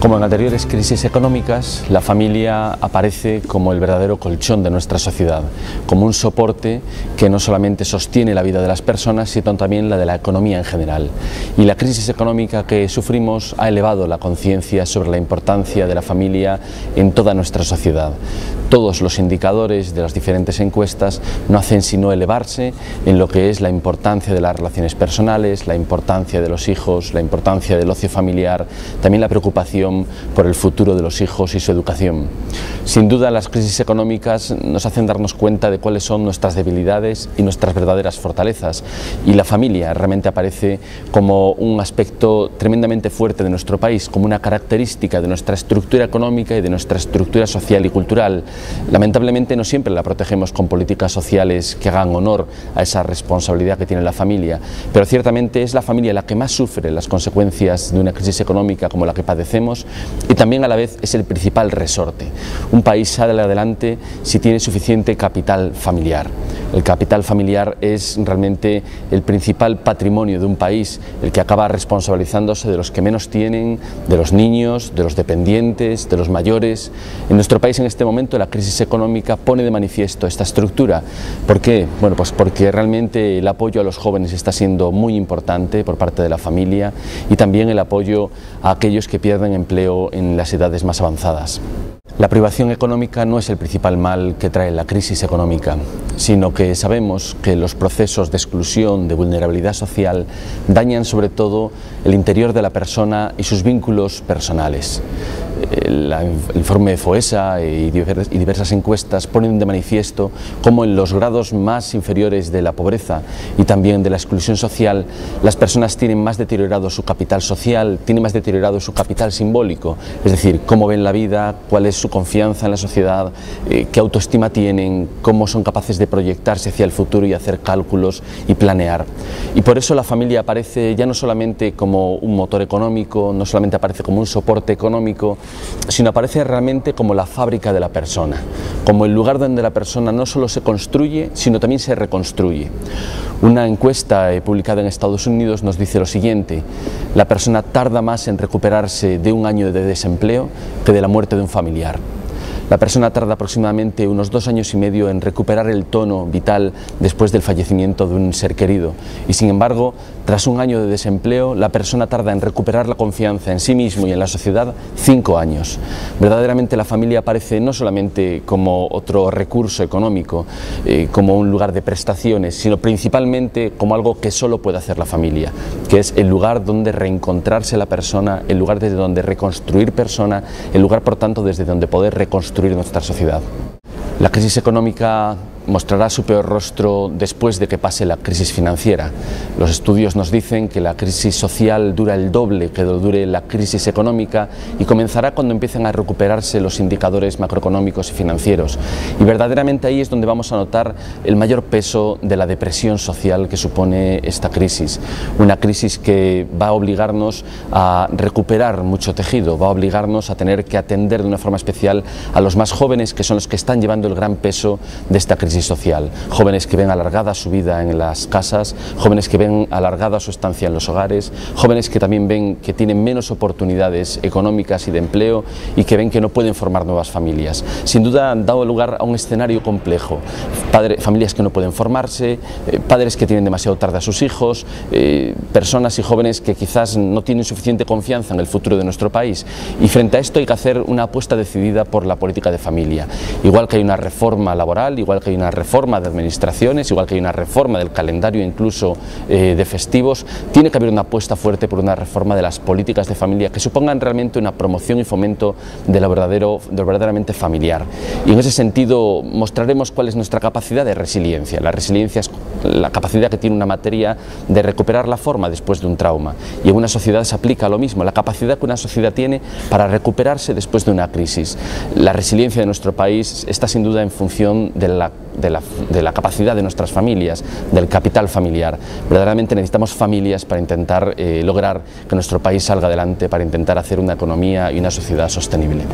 Como en anteriores crisis económicas, la familia aparece como el verdadero colchón de nuestra sociedad, como un soporte que no solamente sostiene la vida de las personas, sino también la de la economía en general. Y la crisis económica que sufrimos ha elevado la conciencia sobre la importancia de la familia en toda nuestra sociedad. Todos los indicadores de las diferentes encuestas no hacen sino elevarse en lo que es la importancia de las relaciones personales, la importancia de los hijos, la importancia del ocio familiar, también la preocupación por el futuro de los hijos y su educación. Sin duda las crisis económicas nos hacen darnos cuenta de cuáles son nuestras debilidades y nuestras verdaderas fortalezas y la familia realmente aparece como un aspecto tremendamente fuerte de nuestro país, como una característica de nuestra estructura económica y de nuestra estructura social y cultural. Lamentablemente no siempre la protegemos con políticas sociales que hagan honor a esa responsabilidad que tiene la familia, pero ciertamente es la familia la que más sufre las consecuencias de una crisis económica como la que padecemos y también a la vez es el principal resorte. Un país sale adelante si tiene suficiente capital familiar. El capital familiar es realmente el principal patrimonio de un país, el que acaba responsabilizándose de los que menos tienen, de los niños, de los dependientes, de los mayores. En nuestro país en este momento la crisis económica pone de manifiesto esta estructura. ¿Por qué? Bueno, pues porque realmente el apoyo a los jóvenes está siendo muy importante por parte de la familia y también el apoyo a aquellos que pierden empleo en las edades más avanzadas. La privación económica no es el principal mal que trae la crisis económica, sino que sabemos que los procesos de exclusión, de vulnerabilidad social, dañan sobre todo el interior de la persona y sus vínculos personales el, informe de FOESA y diversas, encuestas ponen de manifiesto cómo en los grados más inferiores de la pobreza y también de la exclusión social, las personas tienen más deteriorado su capital social, tienen más deteriorado su capital simbólico, es decir, cómo ven la vida, cuál es su confianza en la sociedad, eh, qué autoestima tienen, cómo son capaces de proyectarse hacia el futuro y hacer cálculos y planear. Y por eso la familia aparece ya no solamente como un motor económico, no solamente aparece como un soporte económico, sino aparece realmente como la fábrica de la persona, como el lugar donde la persona no solo se construye, sino también se reconstruye. Una encuesta eh, publicada en Estados Unidos nos dice lo siguiente, la persona tarda más en recuperarse de un año de desempleo que de la muerte de un familiar. La persona tarda aproximadamente unos dos años y medio en recuperar el tono vital después del fallecimiento de un ser querido y sin embargo, tras un año de desempleo, la persona tarda en recuperar la confianza en sí mismo y en la sociedad cinco años. Verdaderamente la familia aparece no solamente como otro recurso económico, eh, como un lugar de prestaciones, sino principalmente como algo que solo puede hacer la familia, que es el lugar donde reencontrarse la persona, el lugar desde donde reconstruir persona, el lugar por tanto desde donde poder reconstruir nuestra sociedad. La crisis económica mostrará su peor rostro después de que pase la crisis financiera. Los estudios nos dicen que la crisis social dura el doble que dure la crisis económica y comenzará cuando empiecen a recuperarse los indicadores macroeconómicos y financieros. Y verdaderamente ahí es donde vamos a notar el mayor peso de la depresión social que supone esta crisis. Una crisis que va a obligarnos a recuperar mucho tejido, va a obligarnos a tener que atender de una forma especial a los más jóvenes que son los que están llevando el gran peso de esta crisis social, jóvenes que ven alargada su vida en las casas, jóvenes que ven alargada su estancia en los hogares, jóvenes que también ven que tienen menos oportunidades económicas y de empleo y que ven que no pueden formar nuevas familias. Sin duda han dado lugar a un escenario complejo, familias que no pueden formarse, eh, padres que tienen demasiado tarde a sus hijos, eh, personas y jóvenes que quizás no tienen suficiente confianza en el futuro de nuestro país y frente a esto hay que hacer una apuesta decidida por la política de familia. Igual que hay una reforma laboral, igual que hay una reforma de administraciones, igual que hay una reforma del calendario incluso eh, de festivos, tiene que haber una apuesta fuerte por una reforma de las políticas de familia que supongan realmente una promoción y fomento de lo, verdadero, de lo verdaderamente familiar. Y en ese sentido mostraremos cuál es nuestra capacidad de resiliencia. La resiliencia es la capacidad que tiene una materia de recuperar la forma después de un trauma. Y en una sociedad se aplica lo mismo, la capacidad que una sociedad tiene para recuperarse después de una crisis. La resiliencia de nuestro país está sin duda en función de la capacidad de nuestras familias, del capital familiar. Verdaderamente necesitamos familias para intentar eh, lograr que nuestro país salga adelante, para intentar hacer una economía y una sociedad sostenible.